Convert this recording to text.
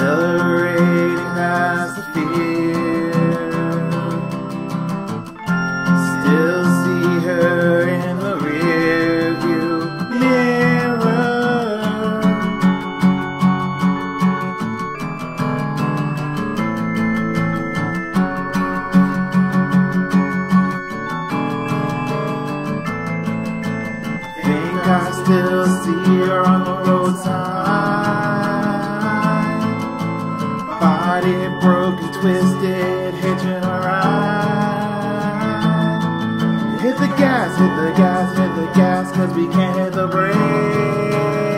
accelerating as the fear. Still see her in the rearview mirror. Think I still see her on the roadside body broke and twisted, hitching a ride. Hit the gas, hit the gas, hit the gas, cause we can't hit the brake.